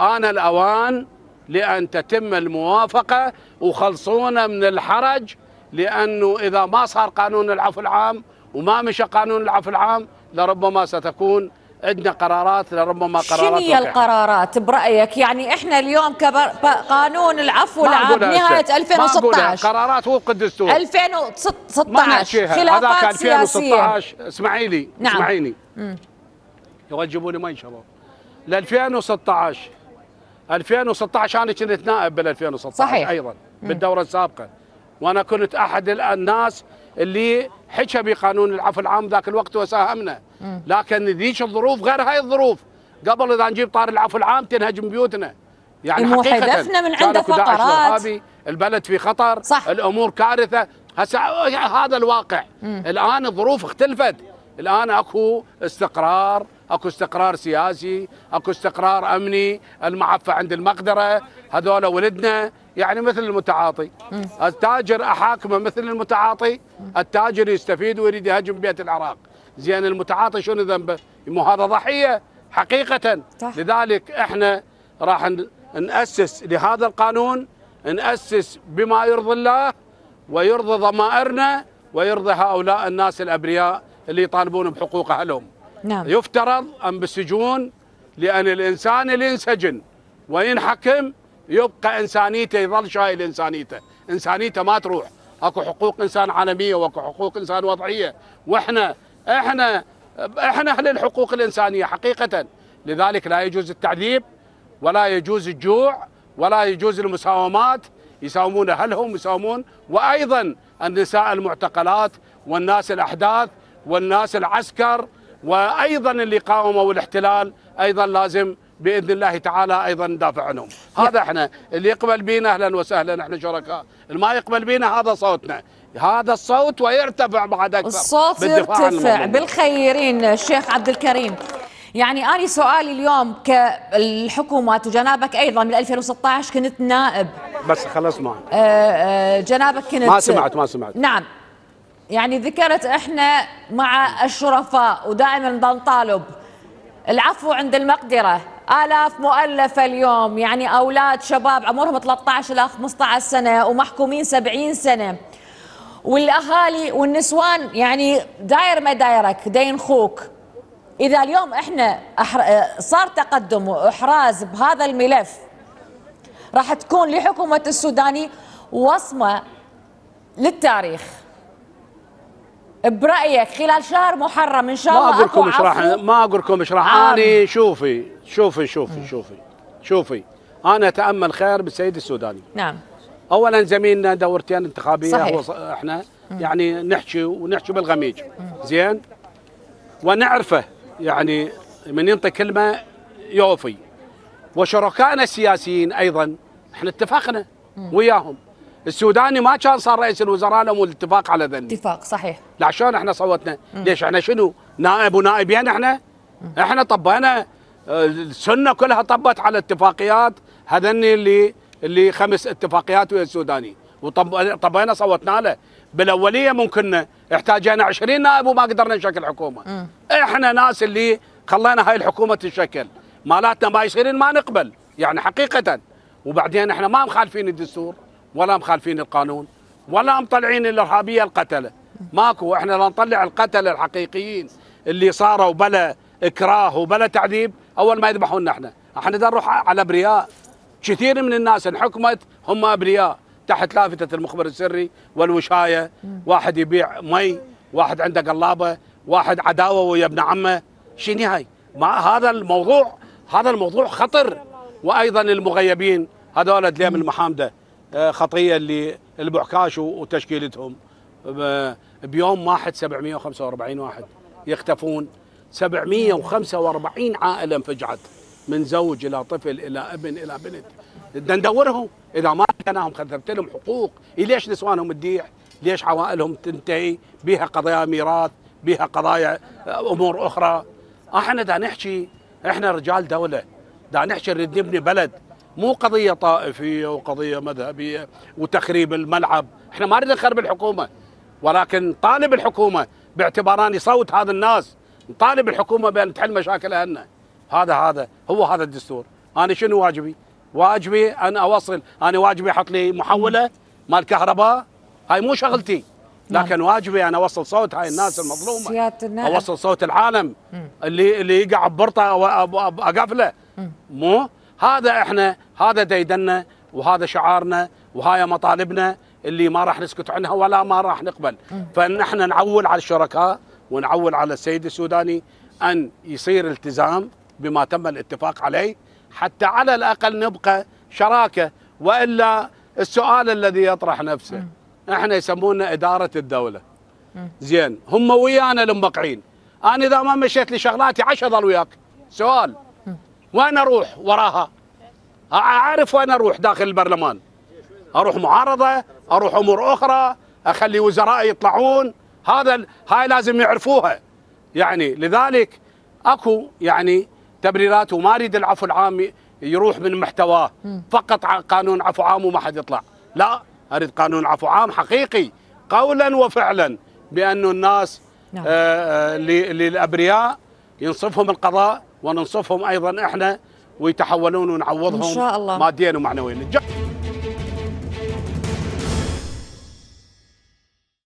آن الأوان لأن تتم الموافقة وخلصونا من الحرج لأنه إذا ما صار قانون العفو العام وما مشى قانون العفو العام لربما ستكون عندنا قرارات لربما قرارات شنو هي القرارات برأيك؟ يعني إحنا اليوم كبر قانون العفو العام نهاية 2016 قرارات وفق الدستور 2016 خلافات سياسية. اسمعي لي نعم. اسمعيني. يوجبوني ما شباب ل 2016 2016 أنا كنت نائب بال 2016 صحيح. أيضا بالدورة السابقة. وأنا كنت أحد الناس اللي حكى بقانون العفو العام ذاك الوقت وساهمنا. لكن ذيك الظروف غير هاي الظروف. قبل إذا نجيب طار العفو العام تنهجم بيوتنا. يعني حقيقة من عنده فقرات. البلد في خطر. صح. الأمور كارثة. هسه هذا الواقع. مم. الآن الظروف اختلفت. الآن أكو استقرار. اكو استقرار سياسي اكو استقرار امني المعفى عند المقدرة هذول ولدنا يعني مثل المتعاطي. التاجر أحاكمه مثل المتعاطي التاجر يستفيد ويريد يهاجم بيت العراق. زين المتعاطي شنو ذنبه؟ مو هذا ضحية حقيقة. صح. لذلك إحنا راح نأسس لهذا القانون نأسس بما يرضي الله ويرضي ضمائرنا ويرضي هؤلاء الناس الأبرياء اللي يطالبون بحقوق اهلهم نعم. يفترض أن بالسجون لأن الإنسان اللي ينسجن وينحكم يبقى إنسانيته يظل شايل إنسانيته. إنسانيته ما تروح. أكو حقوق إنسان عالمية وأكو حقوق إنسان وضعية. وإحنا إحنا إحنا أهل الحقوق الإنسانية حقيقة. لذلك لا يجوز التعذيب ولا يجوز الجوع ولا يجوز المساومات. يساومون أهلهم يساومون. وأيضا النساء المعتقلات والناس الأحداث والناس العسكر وأيضا اللي قاوموا الاحتلال أيضا لازم بإذن الله تعالى أيضا ندافع عنهم. هذا إحنا اللي يقبل بينا أهلا وسهلا إحنا شركاء. اللي ما يقبل بينا هذا صوتنا. هذا الصوت ويرتفع بعد أكثر. الصوت يرتفع. بالخيرين الشيخ عبد الكريم. يعني أنا سؤالي اليوم كالحكومات وجنابك أيضا من 2016 كنت نائب. بس خلص معي آه، آه، جنابك كنت ما سمعت ما سمعت. نعم. يعني ذكرت إحنا مع الشرفاء ودائما نطالب العفو عند المقدرة. آلاف مؤلفة اليوم يعني أولاد شباب عمرهم 13 إلى 15 سنة ومحكومين 70 سنة. والأهالي والنسوان يعني داير ما دايرك دين خوك. إذا اليوم إحنا صار تقدم وإحراز بهذا الملف راح تكون لحكومة السوداني وصمة للتاريخ. برأيك خلال شهر محرم إن شاء الله ما أقول لكم إيش راح ما أقول لكم إيش راح. أني شوفي شوفي شوفي شوفي شوفي. أنا أتأمل خير بالسيد السوداني. نعم. اولا زميلنا دورتين انتخابية صحيح. هو إحنا يعني نحكي ونحكي بالغميج. زين؟ ونعرفه يعني من ينطي كلمة يوفي. وشركائنا السياسيين أيضا إحنا اتفقنا وياهم. السوداني ما كان صار رئيس الوزراء لهم الاتفاق على ذنب اتفاق صحيح. لا شلون إحنا صوتنا؟ مم. ليش إحنا شنو؟ نائب ونائبين إحنا؟ مم. إحنا طبينا آه، السنة كلها طبت على اتفاقيات هذني اللي اللي خمس اتفاقيات ويا السوداني وطبينا صوتنا له. بالأولية ممكن احتاجنا 20 نائب وما قدرنا نشكل حكومة. مم. إحنا ناس اللي خلينا هاي الحكومة تتشكل. مالاتنا ما يصيرين ما نقبل. يعني حقيقة. وبعدين إحنا ما مخالفين الدستور. ولا مخالفين القانون ولا مطلعين الإرهابية القتلة. ماكو إحنا لا نطلع القتلة الحقيقيين. اللي صاروا بلا إكراه وبلا تعذيب أول ما يذبحونا إحنا. إحنا نروح على أبرياء. كثير من الناس انحكمت هم أبرياء. تحت لافتة المخبر السري والوشاية. واحد يبيع مي واحد عنده قلابة واحد عداوة ويا ابن عمه. شنو هاي ما هذا الموضوع هذا الموضوع خطر. وأيضا المغيبين هذول دليم المحامدة. آه، خطيه اللي البعكاش وتشكيلتهم. بيوم واحد 745 واحد يختفون. 745 عائلة انفجعت من زوج إلى طفل إلى ابن إلى بنت. بدنا ندورهم. إذا ما لقيناهم كتبت لهم حقوق. ليش نسوانهم تضيع؟ ليش عوائلهم تنتهي؟ بها قضايا ميراث، بها قضايا آه، أمور أخرى. إحنا دا نحكي إحنا رجال دولة. دا نحكي نريد نبني بلد. مو قضية طائفية وقضية مذهبية وتخريب الملعب. إحنا ما نريد نخرب الحكومة ولكن طالب الحكومة باعتبار اني صوت هذا الناس نطالب الحكومة بأن تحل مشاكل أهلنا. هذا هذا هو هذا الدستور. أنا شنو واجبي؟ واجبي أن أوصل أنا واجبي أحط لي محولة مال كهرباء. هاي مو شغلتي. نعم. لكن واجبي أنا أوصل صوت هاي الناس المظلومة. النائب. أوصل صوت العالم اللي اللي يقع ببرطة أقفله. مو؟ هذا إحنا هذا ديدنا وهذا شعارنا وهاي مطالبنا اللي ما راح نسكت عنها ولا ما راح نقبل. فنحن نعول على الشركاء ونعول على السيد السوداني أن يصير التزام بما تم الاتفاق عليه حتى على الأقل نبقى شراكة وإلا السؤال الذي يطرح نفسه إحنا يسمونا إدارة الدولة. زين هم ويانا المبقعين أنا إذا ما مشيت لي شغلاتي عش اظل وياك. سؤال. وين أروح وراها. أعرف وين أروح داخل البرلمان. أروح معارضة أروح أمور أخرى أخلي وزراء يطلعون. هذا هاي لازم يعرفوها. يعني لذلك أكو يعني تبريرات وما أريد العفو العام يروح من محتواه فقط قانون عفو عام وما حد يطلع. لا أريد قانون عفو عام حقيقي قولا وفعلا بانه الناس نعم. آه، آه، الابرياء ينصفهم القضاء وننصفهم أيضا إحنا ويتحولون ونعوضهم إن شاء الله. ماديا ومعنويا